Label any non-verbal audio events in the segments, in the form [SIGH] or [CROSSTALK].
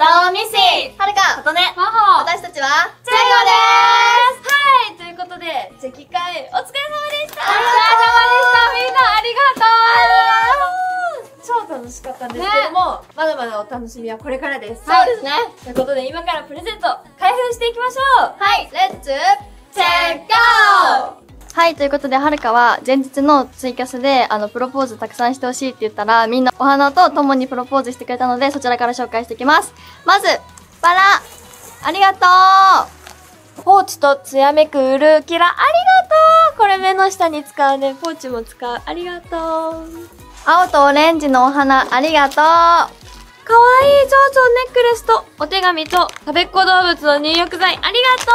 とみしはるかとねマホ私たちはチェゴです。はい。ということで、チェキ会お疲れ様でした。お疲れ様でした。みんなありがとう。超楽しかったんですけども、まだまだお楽しみはこれからです。そうですね。ということで、今からプレゼント開封していきましょう。はい。レッツチェックはい、ということで、はるかは前日のツイキャスで、あの、プロポーズたくさんしてほしいって言ったら、みんなお花と共にプロポーズしてくれたので、そちらから紹介していきます。まず、バラありがとうポーチとつやめくウルキラ、ありがとうこれ目の下に使うね。ポーチも使う。ありがとう。青とオレンジのお花、ありがとうかわいい蝶々ネックレスとお手紙と食べっ子動物の入浴剤、ありがと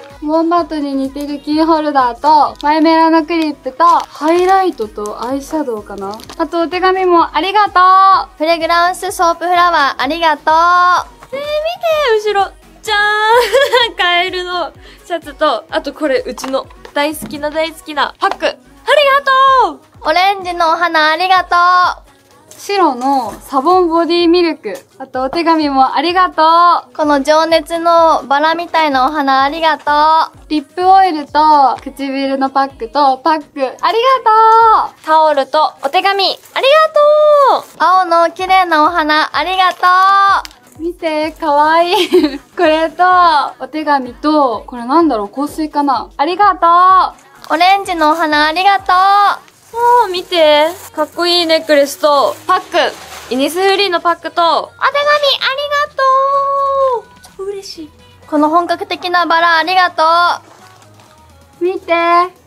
うウォンバットに似てるキーホルダーと、マイメラのクリップと、ハイライトとアイシャドウかな。あとお手紙もありがとフレグランスソープフラワー、ありがとう。え、見て後ろ。じゃーん。[LAUGHS] カエルのシャツと、あとこれ、うちの大好きな大好きなパック。ありがとう。オレンジのお花、ありがとう白のサボンボディミルク。あとお手紙もありがとこの情熱のバラみたいなお花、ありがとう。うリップオイルと唇のパックとパックありがとタオルとお手紙、ありがとう。青の綺麗なお花、ありがとう。う見て、かわいい。[LAUGHS] これと、お手紙と、これなんだろう？香水かな？ありがとオレンジのお花、ありがともう見て。かっこいいネックレスと、パック。イニスフリーのパックと、お手紙ありがとう。超嬉しい。うこの本格的なバラ、ありがとう。う見て、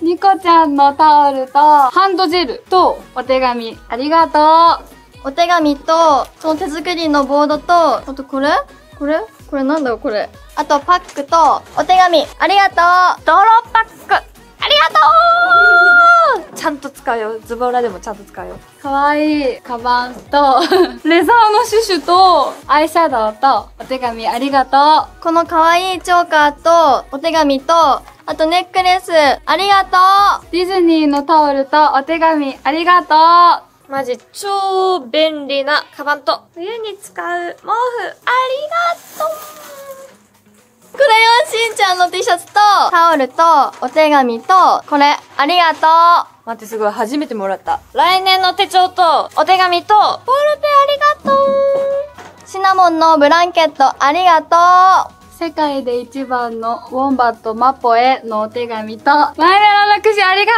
ニコちゃんのタオルと、ハンドジェルと、お手紙ありがとお手紙と、その手作りのボードと、あとこれ？これ？これなんだろうこれ。あとパックと、お手紙、ありがとう。ドローパック。ありがとうちゃんと使うよ。ズボラでもちゃんと使うよ。うかわい。いカバンと、[LAUGHS] レザーのシュシュと、アイシャドウと、お手紙ありがとこの可愛いチョーカーと、お手紙と、あとネックレス、ありがとうう。ディズニーのタオルと、お手紙ありがとう。マジ超便利なカバンと、冬に使う毛布、ありがとうクレヨンしんちゃんの T シャツと、タオルと、お手紙と、これ、ありがと待ってすごい。初めてもらった。来年の手帳と、お手紙と、ボールペンありがとう。うシナモンのブランケット、ありがと世界で一番のウォンバットマポへのお手紙と、マイメロのくじありが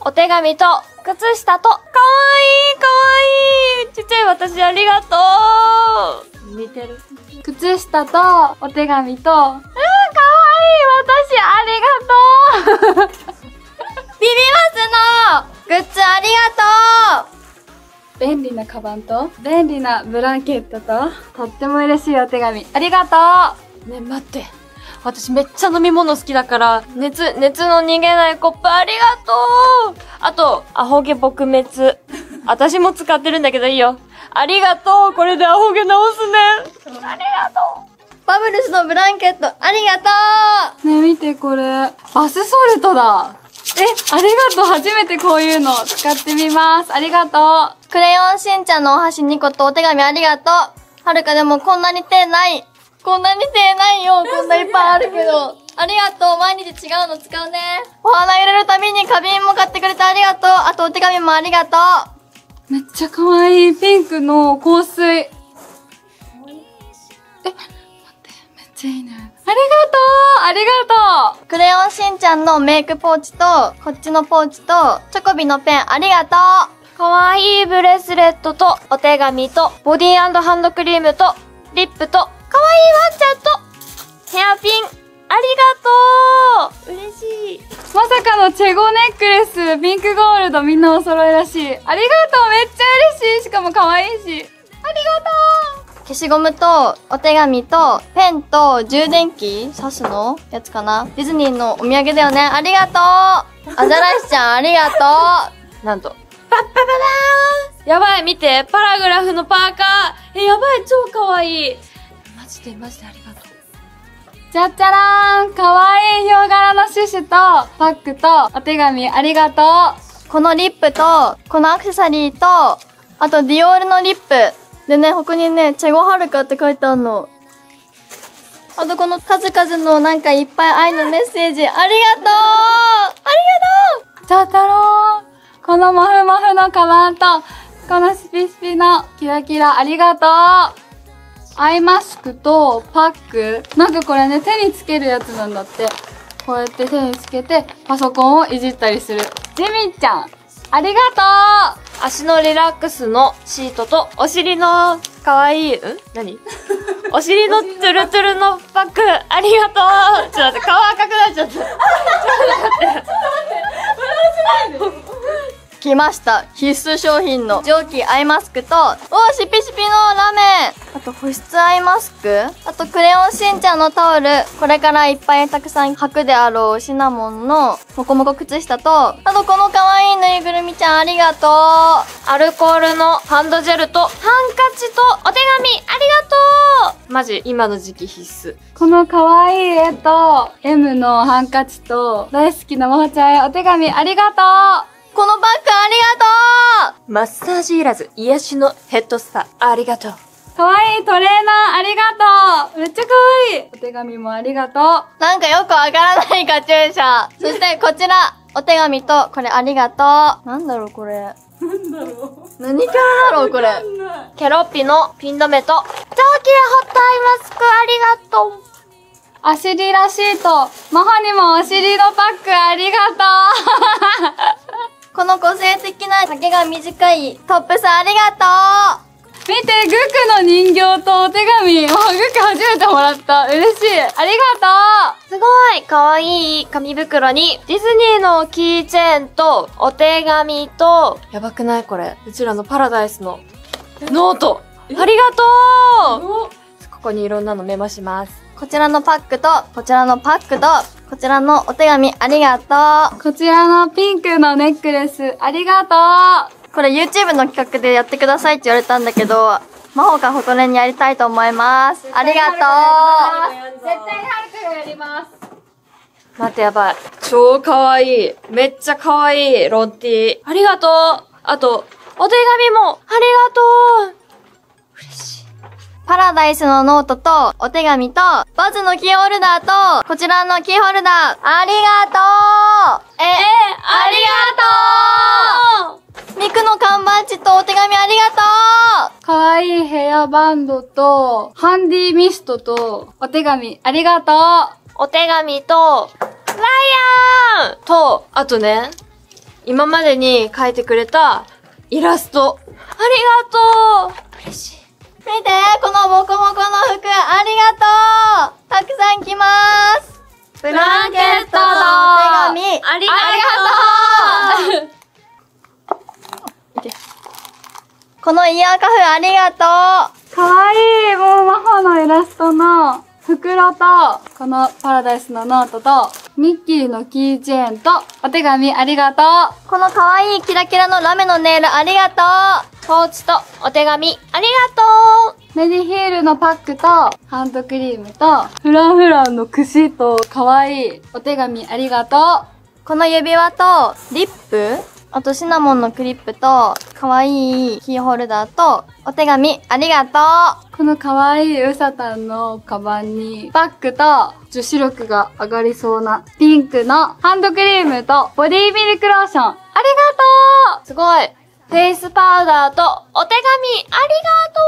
お手紙と、靴下と、かわいいかわいい。ちっちゃい私ありがとう似てる。靴下と、お手紙と、うん、かわいい私ありがとううビビマスのグッズありがとう便利なカバンと、便利なブランケットと、とっても嬉しいお手紙ありがとね、待って。私めっちゃ飲み物好きだから、熱、熱の逃げないコップありがとうあと、アホ毛撲滅。私も使ってるんだけどいいよ。ありがとうこれでアホ毛直すねありがとバブルスのブランケット、ありがとううねえ見てこれ、バスソルトだえ、ありがとう初めてこういうの使ってみますありがとうクレヨンしんちゃんのお箸2個とお手紙ありがとうはるかでもこんなに手ない。こんなに手ないよ。こんないっぱいあるけど。ありがとう。毎日違うの使うね。お花入れるたびに花瓶も買ってくれてありがとう。あとお手紙もありがとう。めっちゃ可愛いピンクの香水。え、待って、めっちゃいいね。ありがとうありがとうクレヨンしんちゃんのメイクポーチと、こっちのポーチと、チョコビのペンありがとう。うかわいいブレスレットと、お手紙と、ボディハンドクリームと、リップと、かわいいワンちゃんと、ヘアピン、ありがとう嬉しい。まさかのチェゴネックレス、ピンクゴールドみんなお揃いらしい。ありがとうめっちゃ嬉しいしかも可愛いし。ありがと消しゴムと、お手紙と、ペンと、充電器刺すの？やつかな？ディズニーのお土産だよね。ありがとうアザラシちゃんありがとなんと、パッパパパーンやばい、見て、パラグラフのパーカー。え、やばい、超かわいい。マジで、マジでありがとう。うじゃっちゃらーん可愛いいヒョウ柄のシュシュと、パックと、お手紙ありがとうこのリップと、このアクセサリーと、あとディオールのリップ、でね、他にね、チェゴハルカって書いてあるの。あとこの数々のなんかいっぱい愛のメッセージ、ありがとうありがとうちょっとろー。このモフモフのカバンと、このスピスピのキラキラありがとう。アイマスクとパック。なんかこれね、手につけるやつなんだって。こうやって手につけて、パソコンをいじったりする。ジミーちゃん、ありがとう足のリラックスのシートと、お尻のかわいい、ん？何？[LAUGHS] お尻のトゥルトゥルのパック、ありがとうちょっと待って、顔赤くなっちゃった。来ました。必須商品の蒸気アイマスクと、おー、シピシピのラメンあと保湿アイマスク？あとクレヨンしんちゃんのタオル。これからいっぱいたくさん履くであろうシナモンのもこもこ靴下と、あとこの可愛いぬいぐるみちゃんありがとう。アルコールのハンドジェルと、ハンカチと、お手紙、ありがとうマジ、今の時期必須。この可愛い絵と、M のハンカチと、大好きなまほちゃんへお手紙ありがとこのバッグありがとうマッサージいらず、癒しのヘッドスパ、ありがとう。う可愛いトレーナーありがとうめっちゃ可愛いお手紙もありがとうなんかよくわからないカチューシャ。そしてこちら、お手紙と、これありがとう。なんだろうこれ。なんだろう何キャラだろうこれ。ケロッピのピン止めと、蒸気でホットアイマスク、ありがとう。お尻らしいと、マホにもお尻のパックありがとこの個性的な丈が短いトップスありがとう見て、グクの人形とお手紙。もうグク初めてもらった。嬉しい。ありがとすごいかわいい紙袋に、ディズニーのキーチェーンと、お手紙と、やばくないこれ。うちらのパラダイスの、ノートありがとうここにいろんなのメモします。うこちらのパックと、こちらのパックと、こちらのお手紙ありがとうこちらのピンクのネックレス、ありがとううこれ YouTube の企画でやってくださいって言われたんだけど、魔法かほとねにやりたいと思います。ありがと絶対にハルくがやります。待ってやばい。超かわいい。めっちゃかわいい、ロッティ。ありがとうあと、お手紙も、ありがとううパラダイスのノートと、お手紙と、バズのキーホルダーと、こちらのキーホルダー、ありがとう。え、え、ありがとう。ミクの缶バッジとお手紙ありがとう。かわいいヘアバンドと、ハンディミストと、お手紙ありがとう。お手紙と、ライアンと、あとね、今までに描いてくれたイラスト。ありがとう。嬉しい。見てこのモコモコの服ありがとう。たくさん着まーす。ブランケットとお手紙。ありがとう。このイヤーカフありがとう。かわいいもう魔法のイラストの袋と、このパラダイスのノートと、ミッキーのキーチェーンと、お手紙ありがとう。この可愛いキラキラのラメのネイルありがとうポーチとお手紙、ありがとう。メディヒールのパックと、ハンドクリームと、フランフランの串と、かわいいお手紙ありがとう。この指輪と、リップ。あとシナモンのクリップと、可愛いキーホルダーと、お手紙ありがとう。この可愛いうさたんのカバンに、バッグと女子力が上がりそうなピンクのハンドクリームとボディミルクローション。ありがとすごいフェイスパウダーとお手紙、ありがと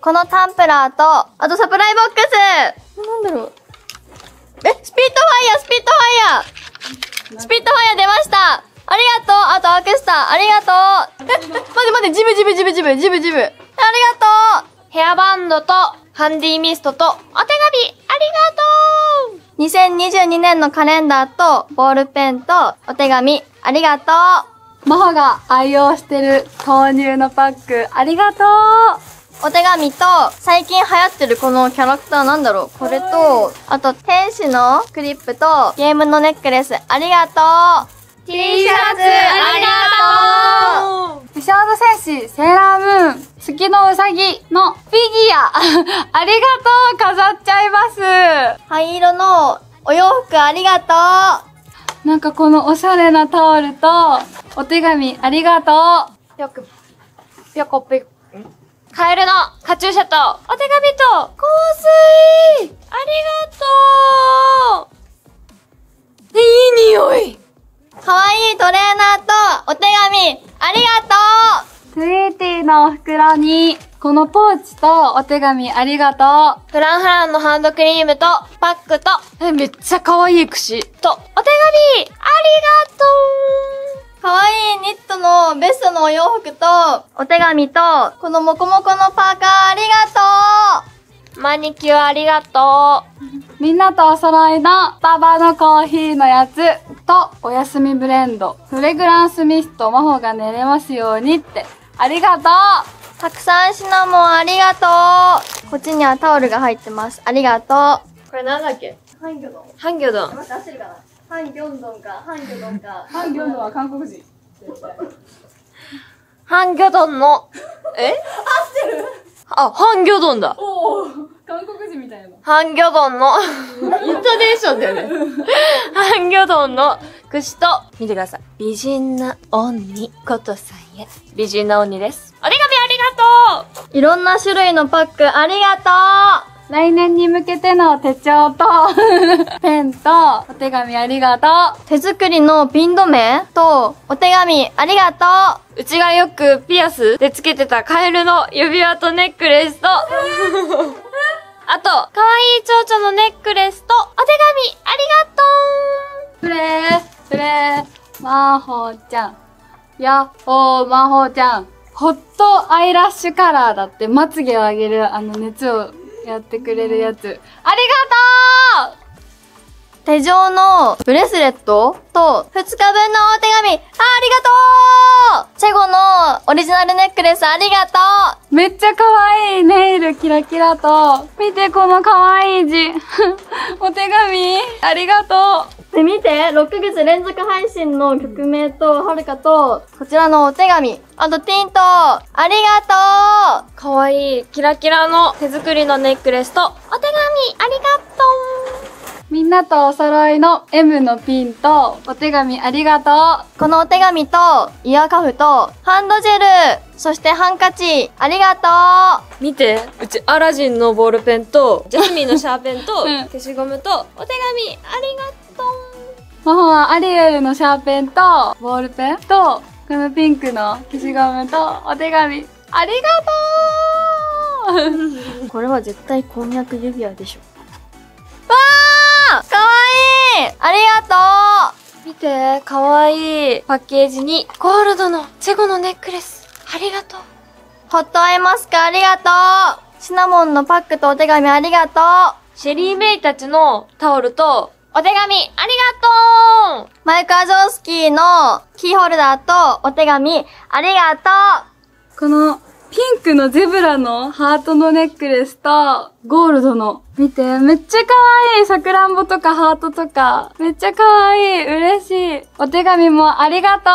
このタンブラーと、あとサプライズボックス。なんだろう。え、スピットファイヤー、スピットファイヤー。スピットファイヤー出ました。ありがとう。あとアクスター、ありがとう。え、待って待って、ジブジブジブジブ、ジブ。ジブ。ありがとう。うヘアバンドとハンディミストとお手紙、ありがとう。2022年のカレンダーと、ボールペンと、お手紙、ありがとううマホが愛用してる豆乳のパック、ありがとう。お手紙と、最近流行ってるこのキャラクターなんだろう。これと、あと天使のクリップと、ゲームのネックレス、ありがとう。T シャツ、ありがとう。美少女戦士、セーラームーン、月のうさぎのフィギュア、[LAUGHS] ありがとう。飾っちゃいます。灰色のお洋服ありがとうなんかこのおしゃれなタオルと、お手紙ありがとう。ぴょく、ぴょこぴょ、カエルのカチューシャと、お手紙と、香水。ありがとう。いい匂い。かわいいトレーナーとお手紙。ありがとスイーティーの袋に、このポーチとお手紙ありがとフランフランのハンドクリームと、パックと、う。え、めっちゃ可愛い串。と、お手紙。ありがとう。かわいいニットのベストのお洋服と。お手紙と。このモコモコのパーカーありがとう。マニキュアありがとみんなとお揃いのスタバのコーヒーのやつとお休みブレンド、フレグランスミスト、魔法が寝れますようにって。ありがとうたくさんシナモンありがとうこっちにはタオルが入ってます。ありがとうこれなんだっけ？ハンギョドン。ハンギョドン。待って、合ってるかなハンギョンドンか、ハンギョドンか。ハンギョンドンは韓国人。[LAUGHS] ハンギョドンの、え？合ってる？あ、ハンギョドンだ。おお韓国人みたいな。ハンギョドンの、[LAUGHS] イントネーションだよね。[LAUGHS] ハンギョドンの串と、見てください。美人な鬼ことさんへ。美人な鬼です。お手紙ありがとういろんな種類のパックありがとう来年に向けての手帳と [LAUGHS] ペンとお手紙ありがとう。手作りのピン止めとお手紙ありがとう。うちがよくピアスでつけてたカエルの指輪とネックレスと、[LAUGHS] あと、かわいい蝶々のネックレスとお手紙ありがとうプレー、プレー、まほちゃん。やっほー、まほちゃん。ホットアイラッシュカラーだって、まつげを上げるあの熱をやってくれるやつ。ありがとう手錠のブレスレットと2日分のお手紙。ありがとう。チェゴのオリジナルネックレスありがとう。めっちゃ可愛い。ネイルキラキラと、見てこの可愛い字。[LAUGHS] お手紙。ありがとう。で、見て !6 ヶ月連続配信の曲名と、はるかと、こちらのお手紙、あとティント、ありがとう。かわいい。キラキラの手作りのネックレスと、お手紙。ありがとうみんなとお揃いの M のピンとお手紙ありがとう。このお手紙とイヤーカフとハンドジェル、そしてハンカチ、ありがとう。見て、うちアラジンのボールペンと、ジャスミンのシャーペンと、消しゴムと、お手紙ありがとう。マホはアリエルのシャーペンと、ボールペンと、このピンクの消しゴムと、お手紙ありがとう [LAUGHS] [LAUGHS] これは絶対婚約指輪でしょ。ありがとう。見て、かわいい。パッケージに、ゴールドのチェゴのネックレス。ありがとう。ホットアイマスクありがとう。シナモンのパックとお手紙ありがとう。シェリーメイたちのタオルと、お手紙ありがとう。マイク・アジョースキーのキーホルダーとお手紙ありがとう。このピンクのゼブラのハートのネックレスと、ゴールドの。見て、めっちゃ可愛い。さくらんぼとかハートとか。めっちゃ可愛い。嬉しい。お手紙もありがと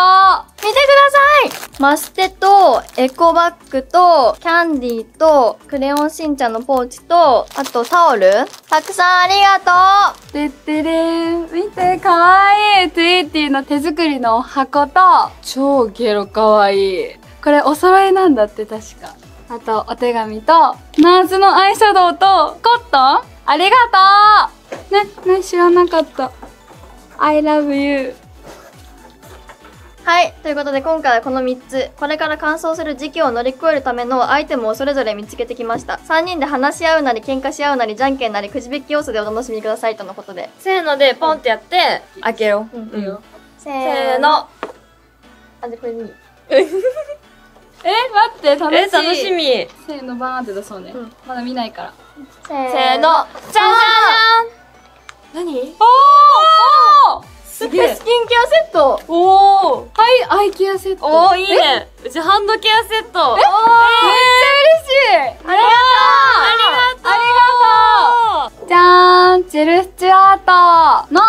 う。見てくださいマステと、エコバッグと、キャンディーと、クレヨンしんちゃんのポーチと、あとタオルたくさんありがとうてってれーん。見て、可愛い。トゥイーティーの手作りの箱と、超ゲロ可愛い。これお揃いなんだって確か。あと、お手紙と、ナースのアイシャドウと、コットンありがとうね、ね、知らなかった。I love you. はい。ということで今回はこの3つ、これから乾燥する時期を乗り越えるためのアイテムをそれぞれ見つけてきました。3人で話し合うなり、喧嘩し合うなり、じゃんけんなり、くじ引き要素でお楽しみくださいとのことで。せーので、ポンってやって、開けよう。うん。うん、せーの。あ、じゃこれに。[LAUGHS] え、待って、楽しい。え、楽しみ。せーの、バーンって出そうね。うん、まだ見ないから。せーの、じゃじゃーん何？おー。すげえ。スキンケアセット。おー。はい、アイケアセット。おー、いいね。うちハンドケアセット。え、めっちゃ嬉しい。ありがとう。ありがとう。ありがとう。じゃーんジェルスチュアート。の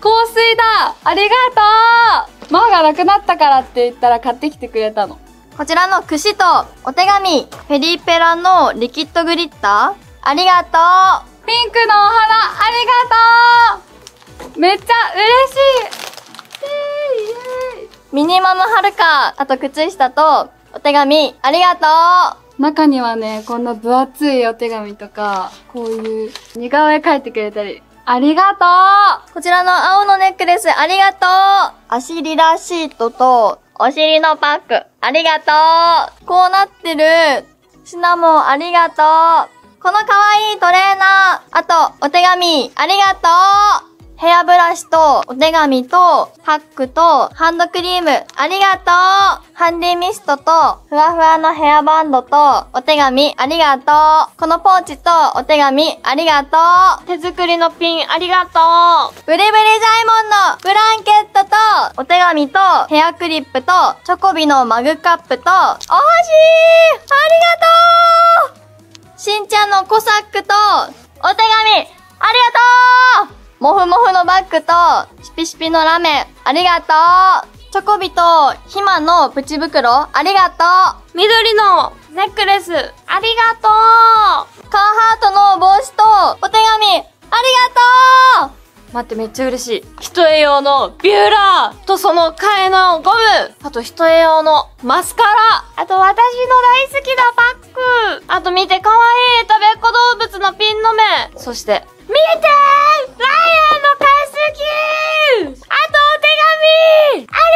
香水だ。ありがとう。マーがなくなったからって言ったら買ってきてくれたの。こちらの串とお手紙、フェリーペラのリキッドグリッター、ありがとう。ピンクのお花、ありがとう。めっちゃ嬉しい。ミニマムはるか、あと靴下とお手紙、ありがとう。中にはね、こんな分厚いお手紙とか、こういう似顔絵描いてくれたり、ありがとこちらの青のネックレス、ありがとう。足リラシートと、お尻のパック、ありがとう。こうなってる、シナモンありがとう。このかわいいトレーナー、あと、お手紙、ありがとう。ヘアブラシと、お手紙と、パックと、ハンドクリーム、ありがとう。ハンディミストと、ふわふわのヘアバンドと、お手紙、ありがとう。このポーチと、お手紙、ありがとう。手作りのピンありがとう。ブリブリジャイモンのブランケットと、お手紙と、ヘアクリップと、チョコビのマグカップと、お箸ありがとう。しんちゃんのコサックと、お手紙ありがとう。もふもふのバッグと、シピシピのラメありがとう。チョコビと、ひまのプチ袋ありがとう。緑のネックレスありがとう。カーハートの帽子と、お手紙ありがとう。待ってめっちゃ嬉しい。人絵用のビューラーとその替えのゴム。あと人絵用のマスカラ。あと私の大好きなパック。あと見てかわいい食べっ子動物のピンの目。そして、見てライアンの加湿器あとお手紙!あり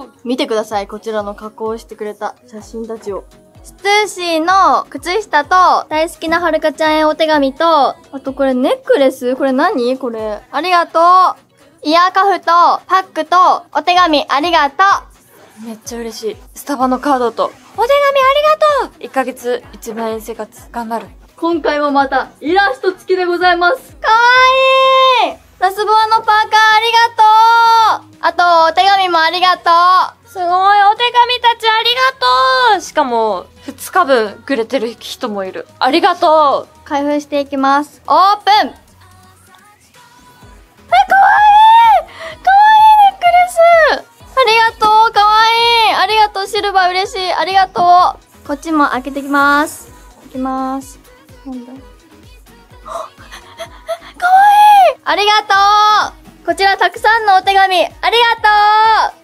がとう!見てください、こちらの加工してくれた写真たちを。ストゥーシーの靴下と、大好きなはるかちゃんへお手紙と、あとこれネックレス？これ何？これ。ありがとうイヤーカフと、パックと、お手紙ありがとうめっちゃ嬉しい。スタバのカードと、お手紙ありがとう !1 ヶ月1万円生活頑張る。今回もまた、イラスト付きでございます。かわいいラスボアのパーカーありがとうあと、お手紙もありがとうすごい、お手紙たちありがとう。しかも、2日分くれてる人もいる。ありがとう。開封していきます。オープン。え、かわいい。かわいい。ネックレスありがとう。かわい。いありがとう。シルバー嬉しい。ありがとう。こっちも開けていきます。いきます。なんだかわいい。ありがとう。こちらたくさんのお手紙。ありがとう。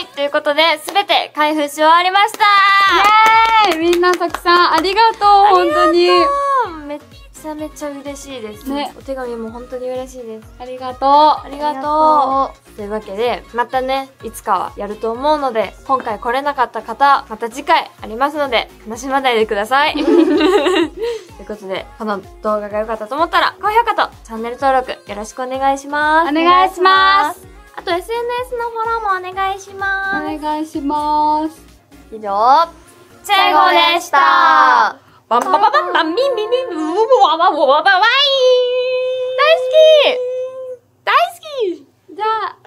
い、ということで、すべて開封し終わりましたイエーイみんなたくさんありがとう本当にめっちゃめちゃ嬉しいです。ねお手紙も本当に嬉しいです。ありがとうありがとうというわけで、またね、いつかはやると思うので、今回来れなかった方、また次回ありますので、悲しまないでください。[LAUGHS] ということで、この動画が良かったと思ったら、高評価とチャンネル登録よろしくお願いします。お願いします。と SNS のフォローもお願いします。お願いします。以上、チェゴでした。バンバババンバンミンミンミンウブワワワワワワイ大好き大好きじゃあ、